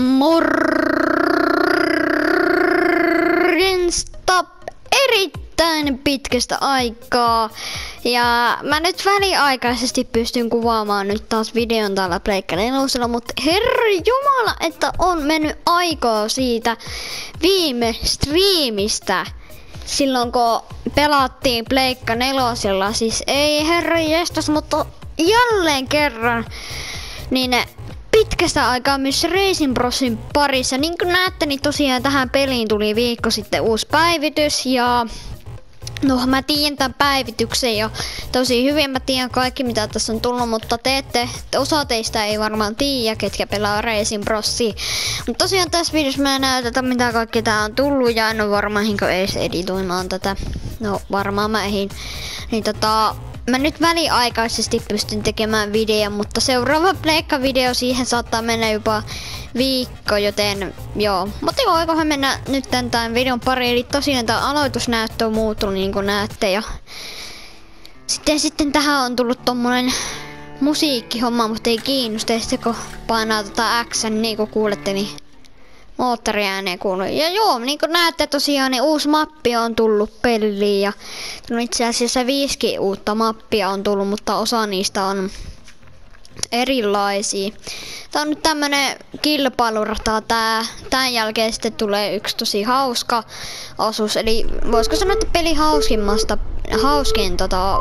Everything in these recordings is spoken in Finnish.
Morgensta erittäin pitkästä aikaa. Ja mä nyt väliaikaisesti pystyn kuvaamaan nyt taas videon täällä Pleikka nelosella, mutta herra jumala, että on mennyt aikaa siitä viime striimistä. Silloin kun pelattiin Pleikka nelosella, siis ei herra jestas, mutta jälleen kerran, niin pitkästä aikaa myös Racing Brosin parissa. Niin kuin näette, niin tosiaan tähän peliin tuli viikko sitten uusi päivitys ja No mä tiedän tämän päivityksen jo tosi hyvin, mä tiedän kaikki mitä tässä on tullut, mutta te ette, osa teistä ei varmaan tiedä, ketkä pelaa Racing Brosia. Mutta tosiaan tässä videossa mä näytän mitä kaikki tää on tullut ja en ole varmaan edes editoimaan tätä. No varmaan mä ehin. Niin tota, mä nyt väliaikaisesti pystyn tekemään videon, mutta seuraava pleikka-video siihen saattaa mennä jopa viikko, joten joo. Mutta joo, eiköhän mennä nyt tämän videon pari, eli tosiaan tämä aloitusnäyttö on muuttunut niin kuin näette ja sitten, sitten tähän on tullut tommonen musiikkihomma, mutta ei kiinnosta, ja sitten kun painaa tota X, niin kuin kuulette, niin moottoriääneen kuuluu. Ja joo, niin kuin näette tosiaan, niin uusi mappi on tullut peliin ja no itse asiassa viisikin uutta mappia on tullut, mutta osa niistä on erilaisia. Tämä on nyt tämmönen kilpailurata. Tää, tämän jälkeen sitten tulee yksi tosi hauska osuus. Eli voisiko sanoa, että peli hauskimmasta, hauskin tota,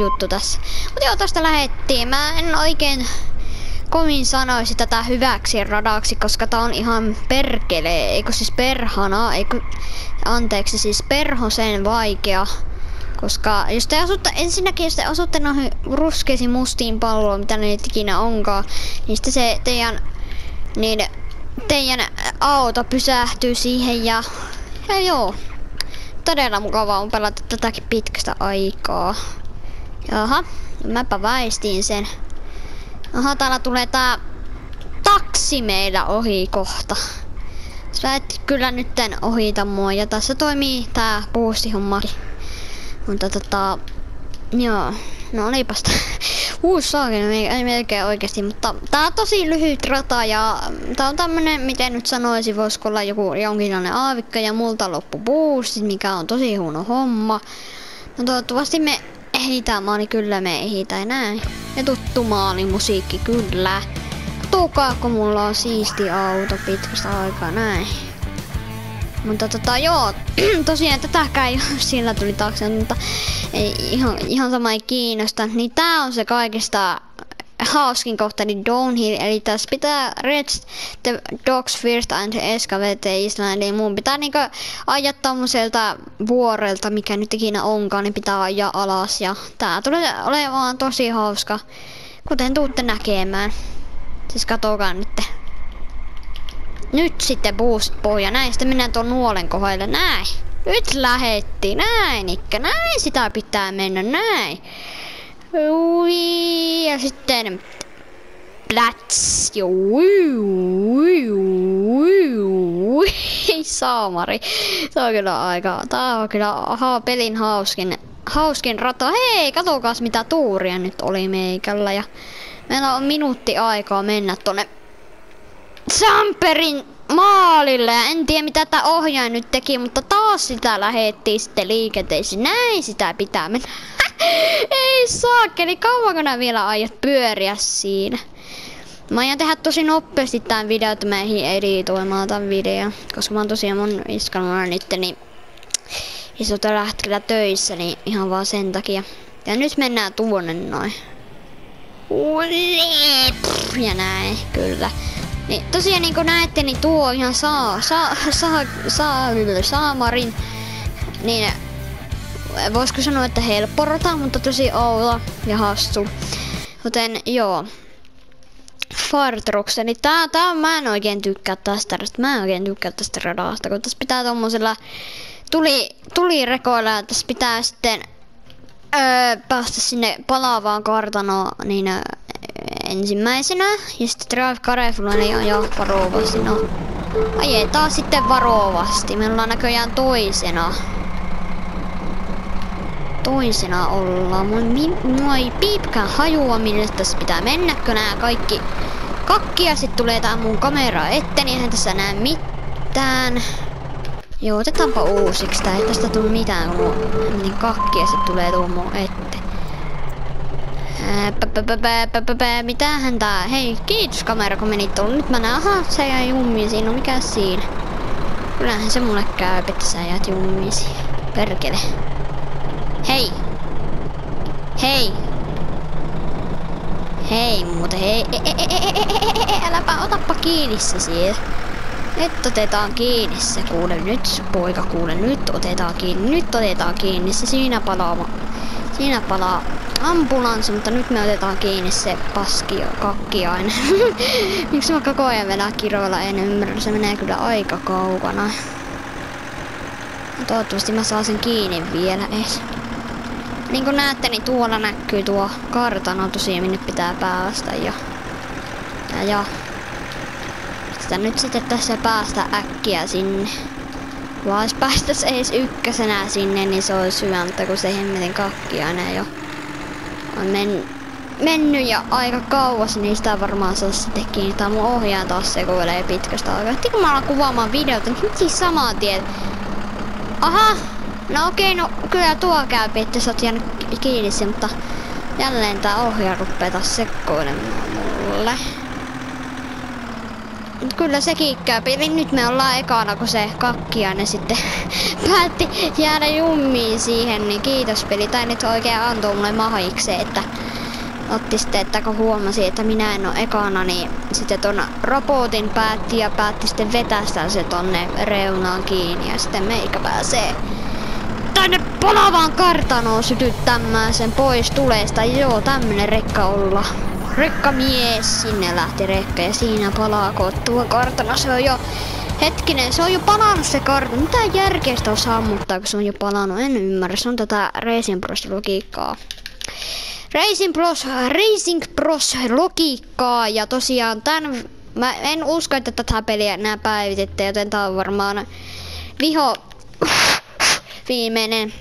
juttu tässä. Mutta joo, tästä lähettiin. Mä en oikein kovin sanoisi tätä hyväksi radaksi, koska tää on ihan perkele, eikö siis perhana, eikö, anteeksi, siis perhosen vaikea. Koska jos te asutte, ensinnäkin jos te asutte noihin ruskeisiin mustiin palloon, mitä ne nyt ikinä onkaan, niin sitten se teidän, niin teidän auto pysähtyy siihen ja, ja joo. Todella mukavaa on pelata tätäkin pitkästä aikaa. Jaha, mäpä väistin sen. Aha, täällä tulee tää taksi meillä ohi kohta. Sä et kyllä nytten ohita mua ja tässä toimii tää boostihommakin. Mutta tota, joo, no olipas uusi saakeli, ei melkein oikeasti, mutta tää on tosi lyhyt rata ja tää on tämmönen, miten nyt sanoisin, voisiko olla joku jonkinlainen aavikka ja multa loppu boostit, mikä on tosi huono homma. No toivottavasti me ehitään maali, kyllä me ehitään näin. Ja tuttu musiikki kyllä. Tuukaa, kun mulla on siisti auto pitkästä aikaa, näin. Mutta tota joo, tosiaan tätäkään ei sillä tuli taakse, mutta ei, ihan, ihan sama ei kiinnosta. Niin tää on se kaikista hauskin kohta, niin downhill, eli tässä pitää reach the dogs first and excavate Island, eli mun pitää niinku ajaa tommoselta vuorelta, mikä nyt ikinä onkaan, niin pitää ajaa alas, ja tää tulee olemaan tosi hauska, kuten tuutte näkemään. Siis katokaa nyt. Nyt sitten boost pohja, näin sitten mennään tuon nuolen kohdalle, näin. Nyt lähetti, näin, ikkä, näin sitä pitää mennä, näin. Ui, ja sitten plats. Ja ui, saamari. Tää on kyllä aika, tää on kyllä aha, pelin hauskin, hauskin rata. Hei, katokas mitä tuuria nyt oli meikällä. Ja meillä on minuutti aikaa mennä tonne Samperin maalille. En tiedä mitä tämä ohjaaja nyt teki, mutta taas sitä lähettiin sitten liikenteeseen. Näin sitä pitää mennä. Ei saakeli, kauanko nää vielä aiot pyöriä siinä? Mä aion tehdä tosi nopeasti tämän video, että mä ehdin editoimaan tämän videon. Koska mä oon tosiaan mun iskanuna nyt niin iso tällä hetkellä töissä, niin ihan vaan sen takia. Ja nyt mennään tuonne noin. Ja näin, kyllä. Niin tosiaan niin kuin näette, niin tuo ihan saa, saa, saa, saa, saamarin. Niin voisiko sanoa, että helppo rata, mutta tosi outo ja hassu. Joten joo. Fartrox, niin tää, tää mä en oikein tykkää tästä radasta. Mä en oikein tykkää tästä radasta, kun tässä pitää tommosella tuli, tuli rekoilla ja tässä pitää sitten öö, päästä sinne palaavaan kartanoon, niin öö, ensimmäisenä. Ja sitten Drive Careful niin jo varovasti. No, ajetaan sitten varovasti. Me ollaan näköjään toisena toisena ollaan. Mua ei piipkään hajua, minne tässä pitää mennä, kun nämä kaikki kakkia, sit tulee tää mun kamera eteen, niin eihän tässä näe mitään. Joo, otetaanpa uusiksi. Tää ei tästä tuu mitään, kun niin kakkia sit tulee tuu mun eteen. Mitähän tää? Hei, kiitos kamera kun menit tuolla. Nyt mä näen, aha, sä jäi jummiin siinä, no mikä siinä? Kyllähän se mulle käy, että sä jäät jummiin Perkele. Hei! Hei! Hei muuten, hei, äläpä otappa kiinni se siitä. Nyt otetaan kiinni se, kuule nyt, poika, kuule, nyt otetaan kiinni, nyt otetaan kiinni se, siinä palaa, siinä palaa ambulanssi, mutta nyt me otetaan kiinni se paski kakkiainen. Miksi mä koko ajan vedän kiroilla, en ymmärrä, se menee kyllä aika kaukana. Toivottavasti mä saan sen kiinni vielä edes. Niin kuin näette, niin tuolla näkyy tuo kartano tosiaan, minne pitää päästä. Ja, ja, ja sitä nyt sitten tässä päästä äkkiä sinne. Vaan jos päästäis edes ykkösenä sinne, niin se olisi hyvä, kun se hemmetin kakkiainen jo on men, mennyt ja aika kauas, niin sitä varmaan saa sitten kiinnittää mun ohjaan taas sekoilee pitkästä aikaa. Heti kun mä alan kuvaamaan videota, niin siis samaa tien. Aha, no okei, no kyllä tuo käy, että sä oot jäänyt kiinni sen, mutta jälleen tää ohjaa rupeaa taas sekoilemaan mulle. Mut kyllä sekin käy. Eli nyt me ollaan ekana, kun se kakkiainen sitten päätti jäädä jummiin siihen, niin kiitos peli. Tai nyt oikein antoi mulle mahikseen, että otti sitten, että kun huomasi, että minä en ole ekana, niin sitten ton robotin päätti ja päätti sitten vetästä se tonne reunaan kiinni ja sitten meikä pääsee tänne palavaan kartanoon sytyttämään sen pois tuleesta. Joo, tämmönen rekka olla rekkamies, sinne lähti rekka ja siinä palaa tuo kartano. Se on jo, hetkinen, se on jo palannut se kartano. Mitä järkeä sitä on sammuttaa, kun se on jo palannut? En ymmärrä, se on tätä Racing Bros logiikkaa. Racing Bros, Racing Bros logiikkaa ja tosiaan tän, mä en usko, että tätä peliä enää päivitettä, joten tää on varmaan viho viimeinen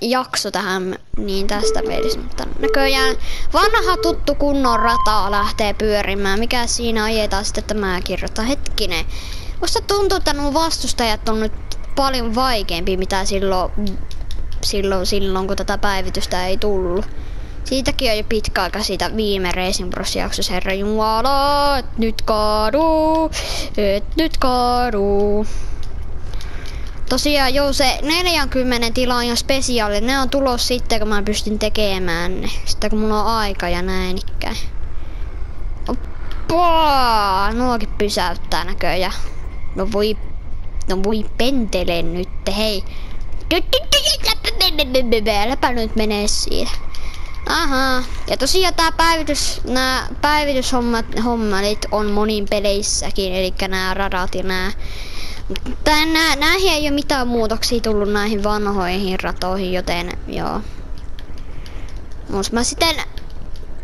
jakso tähän niin tästä pelistä, mutta näköjään vanha tuttu kunnon rata lähtee pyörimään. Mikä siinä ajetaan sitten tämä kirjoittaa? Hetkinen. Musta tuntuu, että nuo vastustajat on nyt paljon vaikeampi mitä silloin, silloin, silloin kun tätä päivitystä ei tullut. Siitäkin on jo pitkä aika siitä viime Racing Bros jaksossa, herra Jumala, et nyt kaadu, et nyt kaadu. Tosiaan joo, se 40 tilaajan spesiaali, ne on tulos sitten kun mä pystyn tekemään ne. Sitten kun mulla on aika ja näin ikään. Oppaa! Nuokin pysäyttää näköjään. No voi, no voi pentele nyt, hei. Läpä nyt menee siihen. Aha. Ja tosiaan tää päivitys, nää päivityshommat hommalit on monin peleissäkin, eli nämä radat ja nää Tän, nää, näihin ei ole mitään muutoksia tullut näihin vanhoihin ratoihin, joten joo. Mut mä sitten...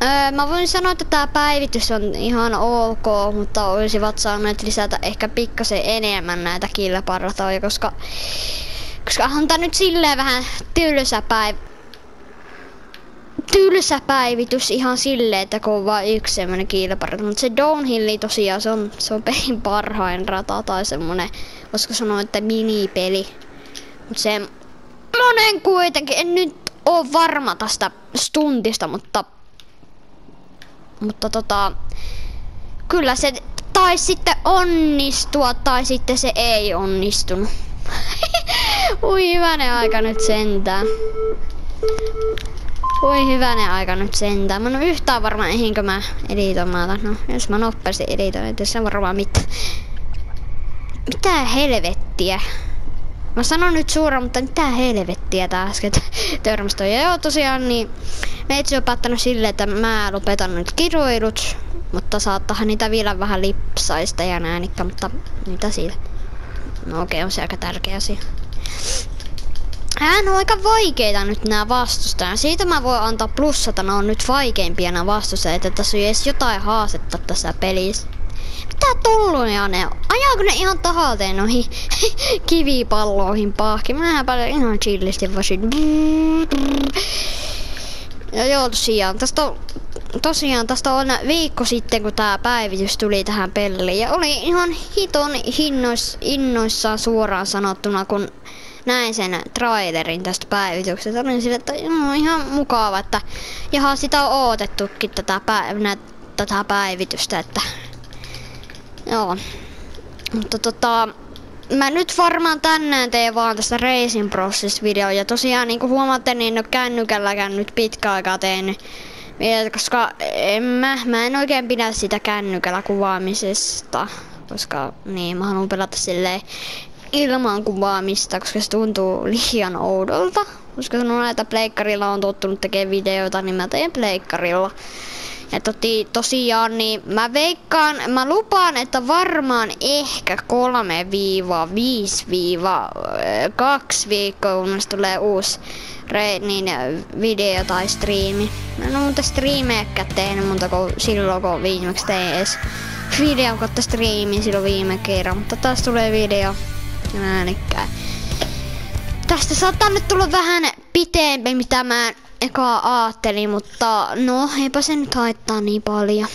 Öö, mä voin sanoa, että tää päivitys on ihan ok, mutta olisivat saaneet lisätä ehkä pikkasen enemmän näitä kilparatoja, koska... Koska on tää nyt silleen vähän tylsä päivä tylsä päivitys ihan silleen, että kun on vain yksi semmonen kilpailu. Mutta se downhilli tosiaan, se on, se on pelin parhain rata tai semmonen, voisiko sanoa, että minipeli. Mutta se monen kuitenkin, en nyt oo varma tästä stuntista, mutta mutta tota, kyllä se tai sitten onnistua tai sitten se ei onnistunut. Ui hyvänen aika nyt sentään. Voi hyvänen aika nyt sentään. Mä en ole yhtään varma, ehinkö mä editomaan. No, jos mä nopeasti editoin, että se varmaan mit... Mitä helvettiä? Mä sanon nyt suoraan, mutta mitä helvettiä tää äsken törmästä. Ja joo, tosiaan niin meitsi on päättänyt silleen, että mä lopetan nyt kiroilut. Mutta saattahan niitä vielä vähän lipsaista ja näänikkä, mutta mitä siitä. No okei, okay, on se aika tärkeä asia. Hän on aika vaikeita nyt nämä vastustajat. Siitä mä voin antaa plussata, ne on nyt vaikeimpia nämä vastustajat, että tässä on edes jotain haastetta tässä pelissä. Mitä tullut ne on? Ajaako ne ihan tahalteen noihin kivipalloihin pahki? Mähän paljon ihan chillisti voisin. Ja joo tosiaan, tästä on tosiaan tästä on viikko sitten, kun tämä päivitys tuli tähän peliin. Ja oli ihan hiton hinnois, innoissaan suoraan sanottuna, kun näin sen trailerin tästä päivityksestä. Olin sille, että no, ihan mukava, että ihan sitä on odotettukin tätä, päivänä, tätä päivitystä. Että, joo. Mutta tota, mä nyt varmaan tänään teen vaan tästä Racing Process video ja tosiaan niin kuin huomaatte, niin no kännykälläkään nyt pitkä aikaa tehnyt koska en mä, mä en oikein pidä sitä kännykällä kuvaamisesta, koska niin mä haluan pelata silleen ilman kuvaamista, koska se tuntuu liian oudolta. Koska sanoo, että pleikkarilla on tottunut tekemään videoita, niin mä teen pleikkarilla. Ja toti, tosiaan, niin mä veikkaan, mä lupaan, että varmaan ehkä 3-5-5-2 viikkoa, kun tulee uusi re, niin, video tai striimi. Mä en oo muuta striimejäkään tehnyt muuta kuin silloin, kun viimeksi tein edes videon kautta striimin silloin viime kerran. Mutta taas tulee video ja äänikkää. Tästä saattaa nyt tulla vähän pitempi, mitä mä eka ajattelin, mutta no eipä se nyt haittaa niin paljon.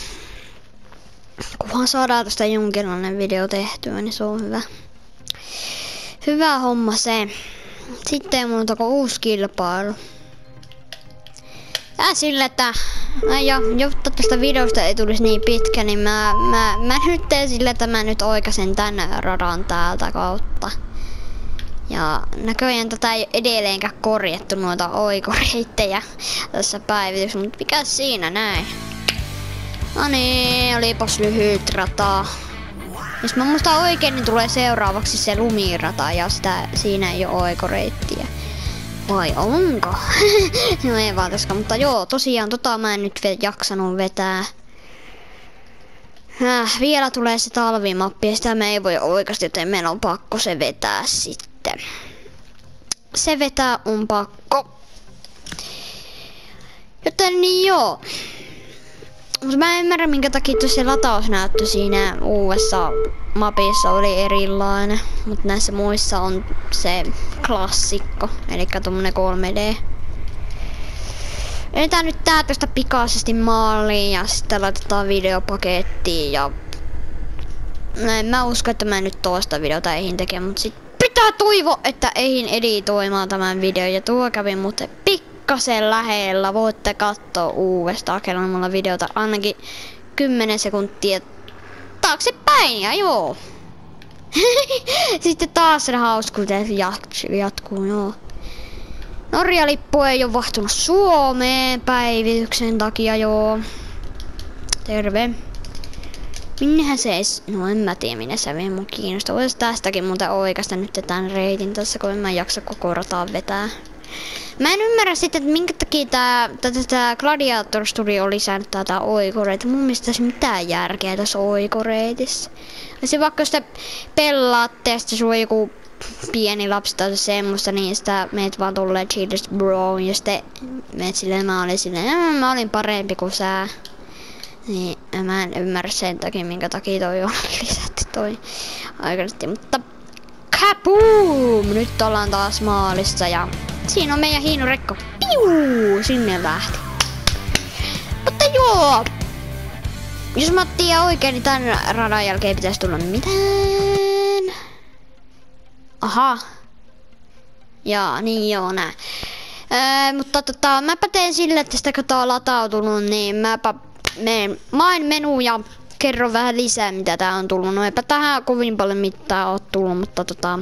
Kunhan saadaan tästä jonkinlainen video tehtyä, niin se on hyvä. Hyvä homma se. Sitten ei muuta kuin uusi kilpailu. Ja sille, että mä jo, jotta tästä videosta ei tulisi niin pitkä, niin mä, mä, mä nyt teen sille, että mä nyt oikasen tän radan täältä kautta. Ja näköjään tätä ei edelleenkään korjattu noita oikoreittejä tässä päivityksessä, mutta mikä siinä näin? No niin, olipas lyhyt rata. Jos mä muistan oikein, niin tulee seuraavaksi se lumirata ja sitä, siinä ei ole oikoreittiä. Vai onko? no ei vaan koska, mutta joo, tosiaan tota mä en nyt jaksanut vetää. Äh, vielä tulee se talvimappi ja sitä me ei voi oikeasti, joten meidän on pakko se vetää sitten. Se vetää on pakko. Joten niin joo. Mutta mä en ymmärrä minkä takia se latausnäyttö siinä uudessa mapissa oli erilainen. Mutta näissä muissa on se klassikko, eli tuommoinen 3D. Edetään nyt tää tästä pikaisesti maaliin ja sitten laitetaan videopakettiin ja... No en mä usko, että mä nyt toista videota eihin tekemään, mutta sit pitää toivo, että eihin editoimaan tämän videon ja tuo kävi muuten pikkasen lähellä. Voitte katsoa uudestaan kelmalla videota ainakin 10 sekuntia taaksepäin ja joo. Sitten taas se hauskuus jatkuu, joo. Norja-lippu ei ole vahtunut Suomeen päivityksen takia, joo. Terve. Minnehän se edes... No en mä tiedä minne se vielä mun kiinnostaa. Vois tästäkin muuten oikeasta nyt tämän reitin tässä, kun en mä jaksa koko rataa vetää. Mä en ymmärrä sitten, että minkä takia tää, tää Gladiator Studio on lisännyt tätä oikoreita. Mun mielestä tässä mitään järkeä tässä oikoreitissa. Ja se vaikka sitä pelaatte ja sitten sulla on joku pieni lapsi tai semmoista, niin sitä meet vaan tulee cheaters bro ja sitten meet silleen, mä olin silleen, mä olin parempi kuin sä. Niin mä en ymmärrä sen takia, minkä takia toi on lisätty toi aikaisemmin, mutta kaboom! Nyt ollaan taas maalissa ja siinä on meidän hiinorekko. Piu! Sinne lähti. Mutta joo! Jos mä tiedän oikein, niin tän radan jälkeen pitäisi tulla mitään. Aha. Ja niin joo, nää. Öö, mutta tota, mäpä teen sille, että sitä kun on latautunut, niin mäpä menen main menu ja kerron vähän lisää, mitä tää on tullut. No eipä tähän kovin paljon mittaa oo tullut, mutta tota...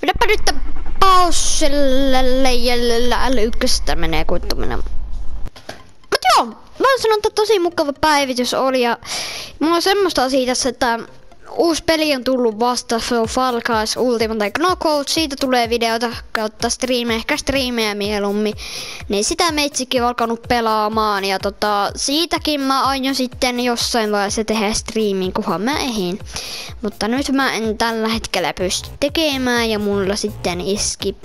Pidäpä nyt pauselle ja L1 menee kuin tämmönen. Mut joo, mä sanon, että tosi mukava päivitys oli ja mulla on semmoista asiaa tässä, että uusi peli on tullut vasta, se on Fall Guys Ultimate Knockout, siitä tulee videota kautta striimejä, ehkä striimejä mieluummin, niin sitä meitsikin on alkanut pelaamaan ja tota, siitäkin mä aion sitten jossain vaiheessa tehdä striimin, kunhan mä ehin. Mutta nyt mä en tällä hetkellä pysty tekemään ja mulla sitten iski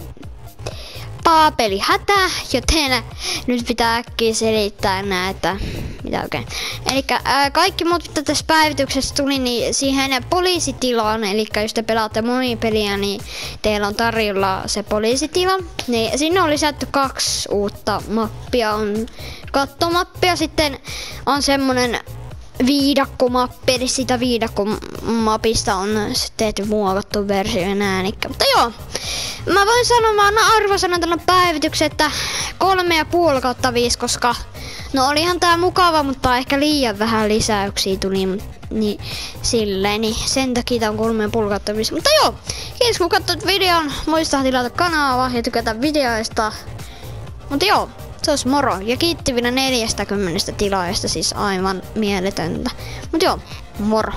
tappaa, peli hätä, joten nyt pitää äkkiä selittää nää, että mitä oikein. Eli kaikki muut mitä tässä päivityksessä tuli, niin siihen poliisitilaan, eli jos te pelaatte monipeliä, niin teillä on tarjolla se poliisitila. Niin sinne on lisätty kaksi uutta mappia, on kattomappia, sitten on semmonen viidakkomappi, eli siitä viidakkomapista on tehty muokattu versio ja äänikkä. Mutta joo, mä voin sanoa, annan arvosanan tänne päivityksen, että kolme ja puoli kautta viisi, koska no olihan tää mukava, mutta ehkä liian vähän lisäyksiä tuli, niin silleen, niin sen takia tää on kolme ja puoli kautta viisi. Mutta joo, kiitos kun katsoit videon, muista tilata kanavaa ja tykätä videoista. Mutta joo, olisi moro. Ja kiitti vielä 40 tilaajasta, siis aivan mieletöntä. Mut joo, moro.